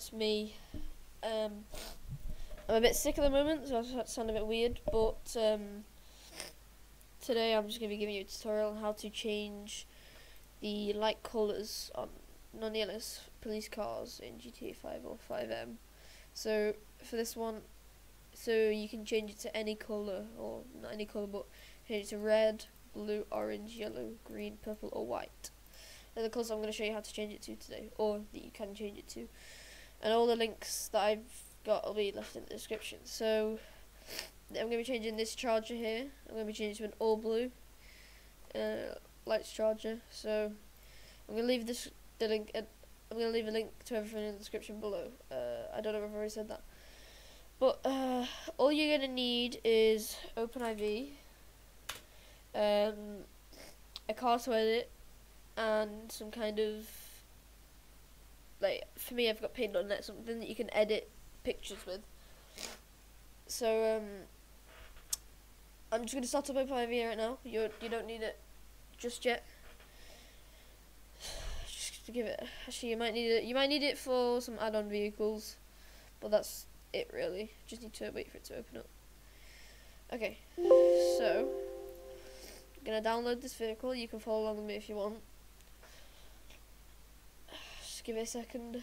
it's me. Um, I'm a bit sick at the moment, so that sound a bit weird, but um, today I'm just going to be giving you a tutorial on how to change the light colours on non-ELS police cars in GTA 5 or FiveM. So for this one, so you can change it to any colour, or not any colour, but change it to red, blue, orange, yellow, green, purple, or white. And the colours I'm going to show you how to change it to today, or that you can change it to. And all the links that I've got will be left in the description. So I'm going to be changing this charger here. I'm going to be changing to an all blue uh, lights charger. So I'm going to leave this the link. Uh, I'm going to leave a link to everything in the description below. Uh, I don't know if I've already said that. But uh, all you're going to need is OpenIV, um, a car to edit, and some kind of like for me I've got paint.net something that you can edit pictures with. So um, I'm just gonna start up OpenIV right now. You you don't need it just yet. Just to give it. Actually, you might need it. You might need it for some add-on vehicles, but that's it really. Just need to wait for it to open up. Okay, so I'm gonna download this vehicle. You can follow along with me if you want. Just give it a second.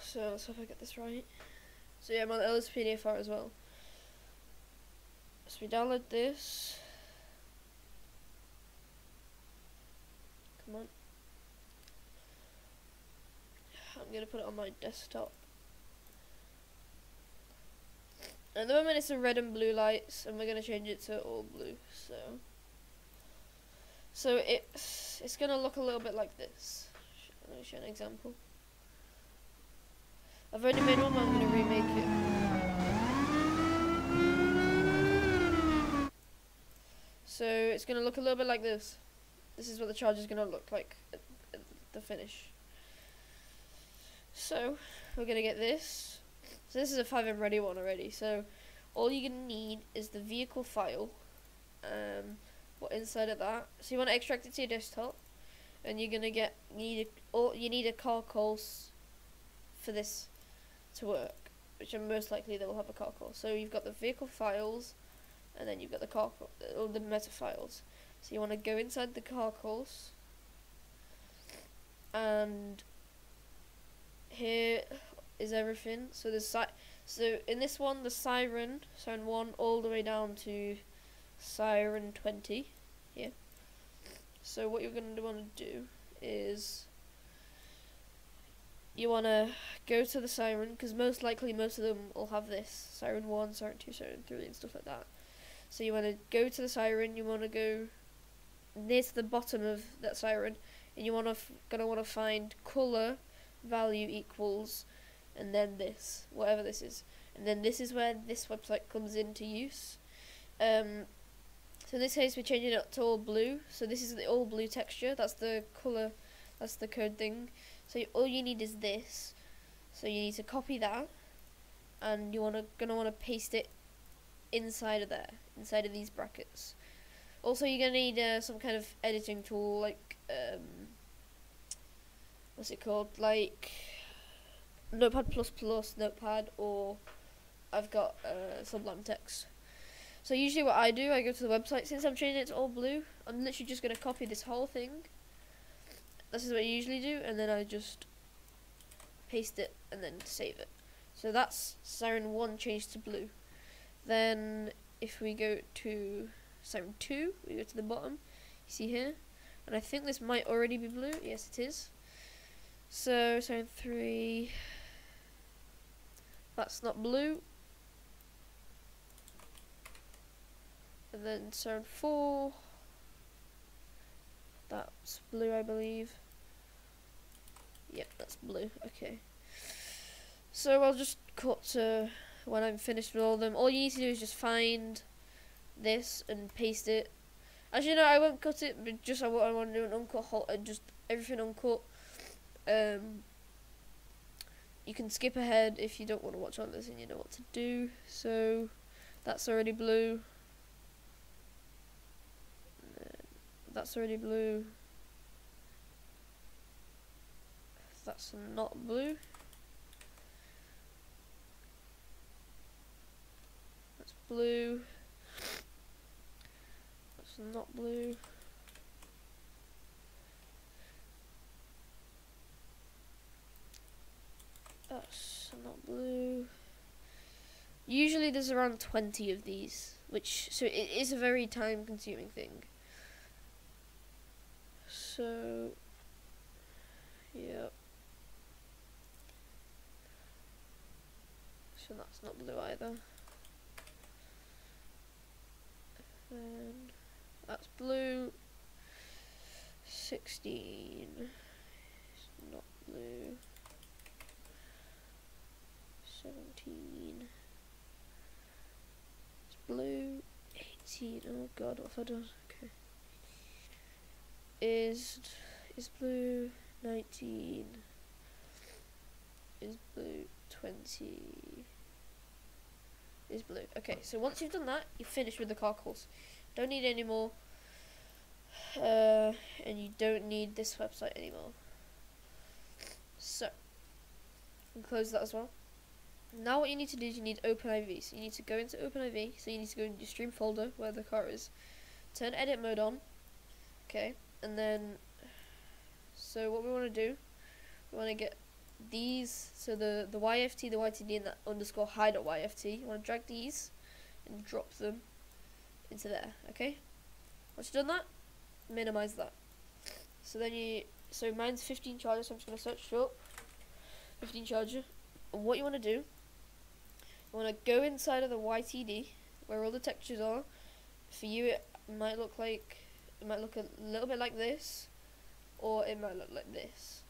So let's hope I get this right. So yeah, I'm on LSPDFR as well. So we download this. Come on. I'm gonna put it on my desktop. At the moment it's a red and blue lights and we're gonna change it to all blue, so so it's it's gonna look a little bit like this. Let me show an example. I've already made one, but I'm going to remake it. So it's going to look a little bit like this. This is what the charge is going to look like at, at the finish. So we're going to get this. So this is a FiveM ready one already. So all you're going to need is the vehicle file. Um, what inside of that. So you want to extract it to your desktop. And you're going to get, need a, or you need a carcols for this to work, which are most likely they will have a car call. So you've got the vehicle files, and then you've got the car or the meta files. So you want to go inside the carcols, and here is everything. So the si so in this one, the siren, siren one, all the way down to siren twenty. Yeah. So what you're going to want to do is you want to go to the siren because most likely most of them will have this siren 1 siren 2 siren 3 and stuff like that so you want to go to the siren you want to go near to the bottom of that siren and you want to gonna want to find color value equals and then this whatever this is. And then this is where this website comes into use. Um, so in this case we're changing it to all blue. So this is the all blue texture. That's the color that's the code thing. So all you need is this. So you need to copy that, and you wanna gonna wanna paste it inside of there, inside of these brackets. Also, you're gonna need uh, some kind of editing tool, like um, what's it called, like Notepad plus plus Notepad, or I've got uh, Sublime Text. So usually what I do, I go to the website. Since I'm changing it to all blue, I'm literally just gonna copy this whole thing this is what I usually do, and then I just paste it and then save it. So that's Siren 1 changed to blue. Then if we go to Siren 2, we go to the bottom, you see here, and I think this might already be blue, yes it is. So Siren 3, that's not blue. And then turn 4, that's blue, I believe. Yep, that's blue. Okay. So I'll just cut to when I'm finished with all of them. All you need to do is just find this and paste it. As you know, I won't cut it, but just I want, I want to do an uncut, just everything uncut. Um, you can skip ahead if you don't want to watch all this and you know what to do. So that's already blue. That's already blue. That's not blue. That's blue. That's not blue. That's not blue. Usually there's around 20 of these, which, so it is a very time consuming thing. So, yep. So that's not blue either. That's blue. 16. It's not blue. 17 blue 18 oh god what have I done? Okay. Is is blue 19 is blue 20 is blue okay so once you've done that you finish with the carcols. Don't need any more uh, and you don't need this website anymore. So we close that as well now what you need to do is you need OpenIV. So you need to go into OpenIV. So you need to go into your stream folder where the car is. Turn edit mode on. Okay. And then, so what we want to do, we want to get these, so the, the YFT, the YTD, and that underscore high.yft. You want to drag these and drop them into there. Okay. Once you've done that, minimize that. So then you, so mine's 15 charger, so I'm just going to search up 15 charger. And what you want to do I want to go inside of the YTD where all the textures are. For you, it might look like it might look a little bit like this, or it might look like this.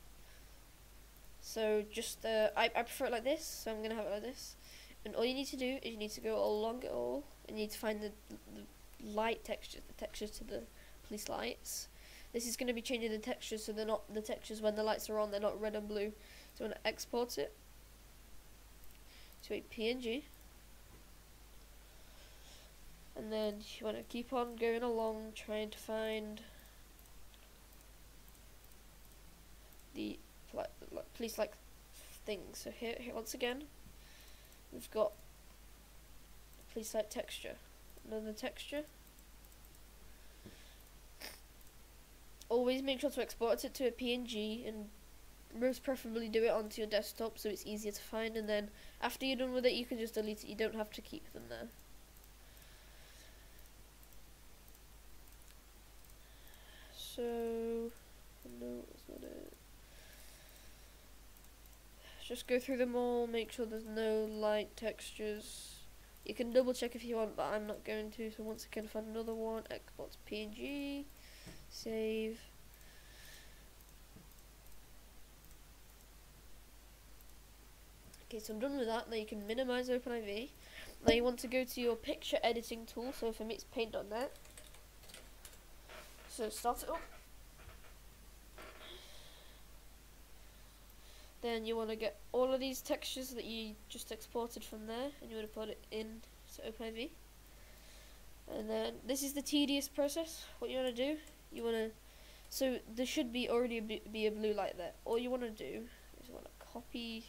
So just uh, I I prefer it like this, so I'm gonna have it like this. And all you need to do is you need to go along it all, and you need to find the, the light textures, the textures to the police lights. This is going to be changing the textures so they're not the textures when the lights are on, they're not red and blue. So I'm going to export it to a PNG. And then you want to keep on going along trying to find the police like things. So here, here once again, we've got police like texture. Another texture. Always make sure to export it to a PNG and most preferably do it onto your desktop so it's easier to find and then after you're done with it you can just delete it. You don't have to keep them there. So no that's not it. Just go through them all make sure there's no light textures. You can double check if you want but I'm not going to. So once again find another one. To PNG save Okay, so I'm done with that. Now you can minimize OpenIV. Now you want to go to your picture editing tool. So for me it's paint.net. So start it up. Then you want to get all of these textures that you just exported from there and you want to put it in to OpenIV. And then this is the tedious process. What you want to do, you want to, so there should be already be a blue light there. All you want to do is want to copy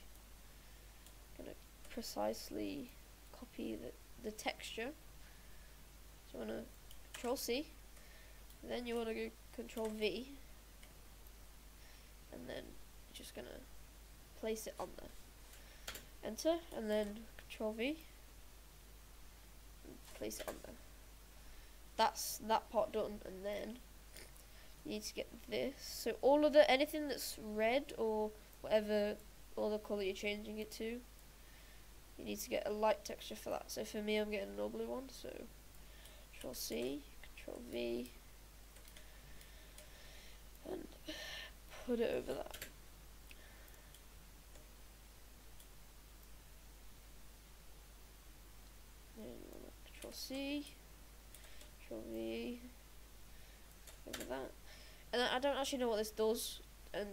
precisely copy the, the texture. So you want to control C, then you want to go control V, and then just to place it on there. Enter, and then control V, place it on there. That's that part done, and then you need to get this. So all of the, anything that's red or whatever, all the colour you're changing it to, you need to get a light texture for that. So for me, I'm getting an blue one. So Control C, Control V, and put it over that. Control C, Control V, over that. And I don't actually know what this does, and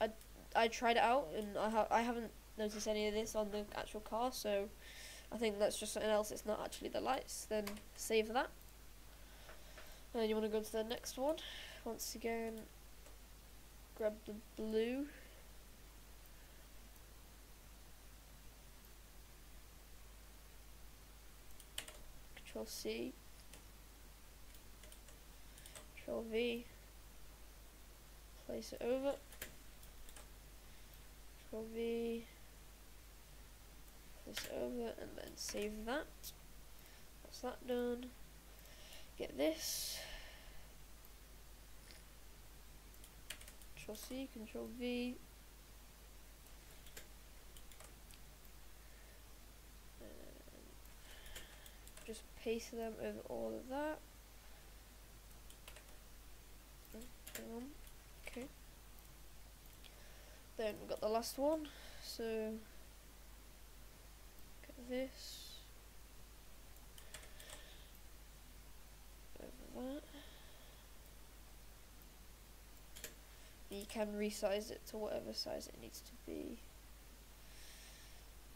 I I tried it out, and I ha I haven't notice any of this on the actual car, so I think that's just something else. It's not actually the lights. Then save that. And you want to go to the next one. Once again, grab the blue. Control C. Control V. Place it over. Control V. It over and then save that. That's that done. Get this. Control C, Control V. just paste them over all of that. Okay. Then we've got the last one. So this. You can resize it to whatever size it needs to be.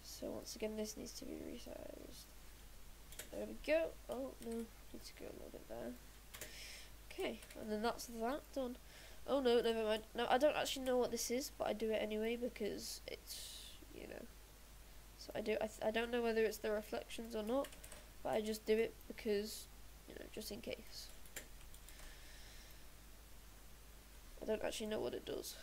So once again, this needs to be resized. There we go. Oh no, need to go a little bit there. Okay, and then that's that done. Oh no, never mind. No, I don't actually know what this is, but I do it anyway because it's, you know. So I do. I, I don't know whether it's the reflections or not, but I just do it because, you know, just in case. I don't actually know what it does.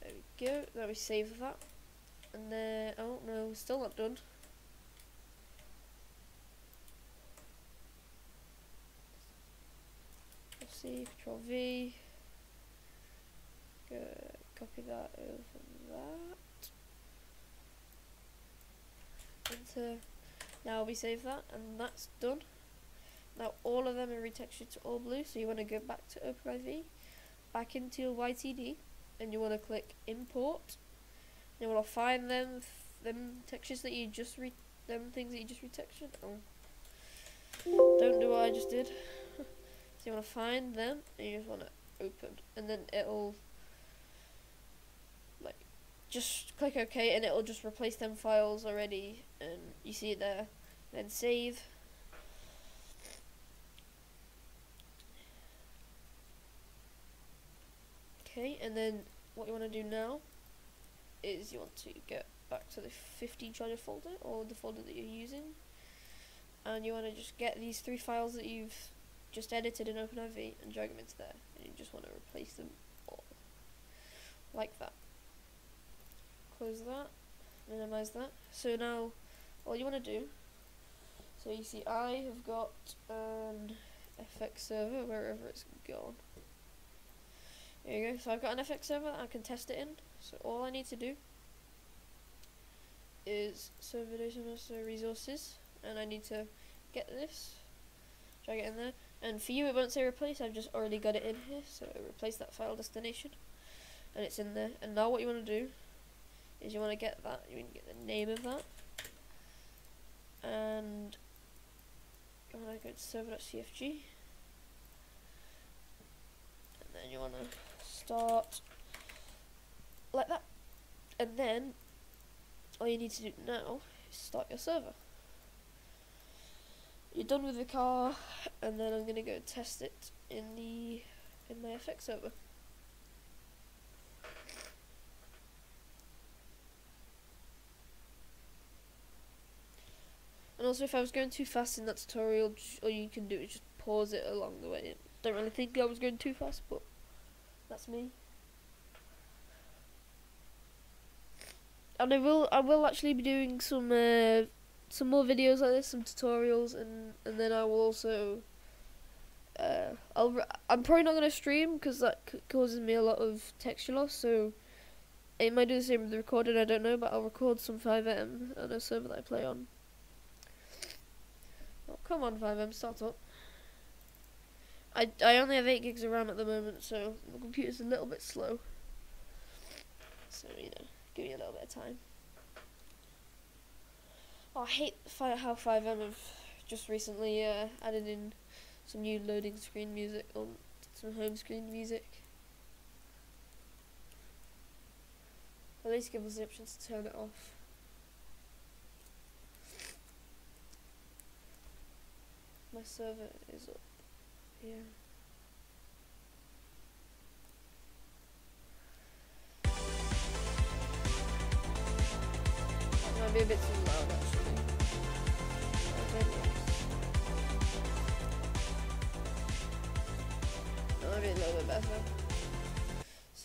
There we go. Now we save that. And then, oh no, still not done. See, Control V. Copy that over that. Enter. Now we save that, and that's done. Now all of them are retextured to all blue, so you want to go back to OpenIV, back into your YTD, and you want to click Import you want to find them them textures that you just re them things that you just retextured. Oh. Don't do what I just did. You want to find them and you just want to open, and then it'll like just click OK, and it'll just replace them files already, and you see it there. Then save. Okay, and then what you want to do now is you want to get back to the 15 charger folder or the folder that you're using and you want to just get these three files that you've just edited in OpenIV and drag them into there and you just want to replace them all. Like that. Close that. Minimize that. So now all you want to do so you see I have got an FX server wherever it's gone. There you go. So I've got an FX server that I can test it in. So all I need to do is server data master resources, and I need to get this, drag it in there. And for you, it won't say replace. I've just already got it in here, so replace that file destination, and it's in there. And now what you want to do is you want to get that. You want to get the name of that, and you want to go to server.cfg, and then you want to start like that. And then all you need to do now is start your server. You're done with the car, and then I'm gonna go test it in the in my FX server. And also, if I was going too fast in that tutorial, all you can do is just pause it along the way. Don't really think I was going too fast, but that's me. and I will I will actually be doing some uh, some more videos like this, some tutorials, and and then I will also uh, I'll I'm probably not gonna stream because that causes me a lot of texture loss. So it might do the same with the recording. I don't know, but I'll record some FiveM on a server that I play on. Oh come on, FiveM, start up. I I only have eight gigs of RAM at the moment, so the computer's a little bit slow. So you know. Give me a little bit of time. Oh, I hate how FiveM have just recently uh, added in some new loading screen music or some home screen music. At least give us the option to turn it off. My server is up. Yeah. Might be a bit too loud.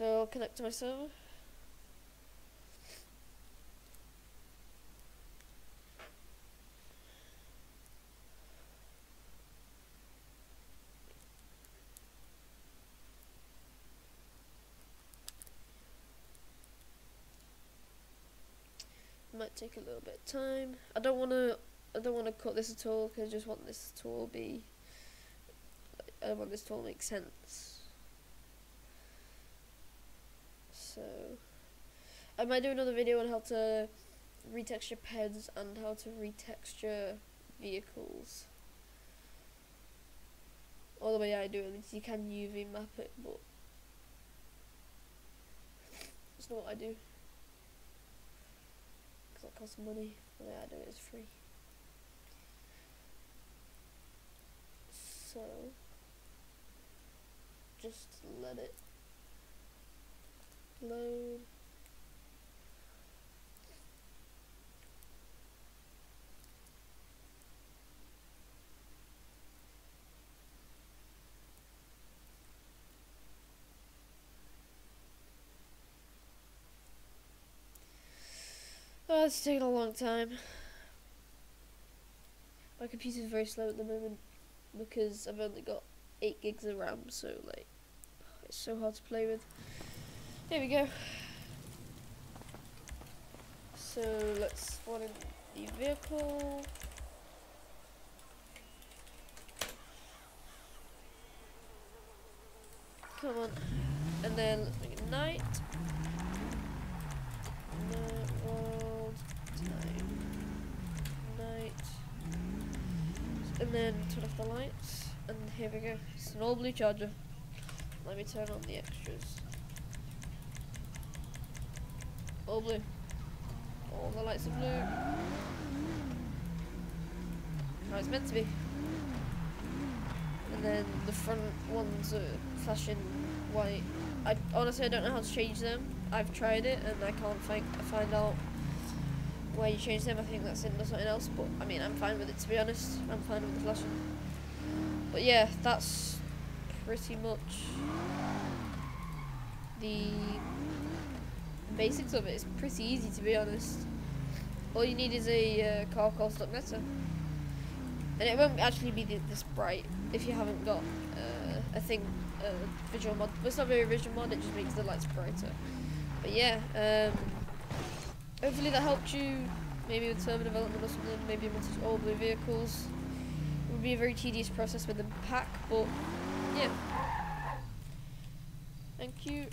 So I'll connect to my server. might take a little bit of time. I don't want to. I don't want to cut this at all because I just want this to all be. I want this to all make sense. So, I might do another video on how to retexture PEDs and how to retexture vehicles. All the way I do it, you can UV map it, but it's not what I do because that costs money. The way I do it is free. So, just let it load. Oh, it's taking a long time. My computer's very slow at the moment because I've only got 8 gigs of RAM, so like, it's so hard to play with. Here we go. So let's spawn in the vehicle. Come on. And then let's make it night. and then turn off the lights and here we go it's an all blue charger let me turn on the extras all blue all the lights are blue how it's meant to be and then the front ones are flashing white I honestly I don't know how to change them I've tried it and I can't find find out where you change them, I think that's in or something else. But I mean, I'm fine with it to be honest. I'm fine with the flashing. But yeah, that's pretty much the basics of. It's pretty easy to be honest. All you need is a uh, car called Stocknetter. And it won't actually be this bright if you haven't got uh, a thing, uh, visual mod. It's not very visual mod, it just makes the lights brighter. But yeah, um, hopefully that helped you maybe with server development or something, maybe wanted all blue vehicles. It would be a very tedious process with the pack, but yeah. Thank you.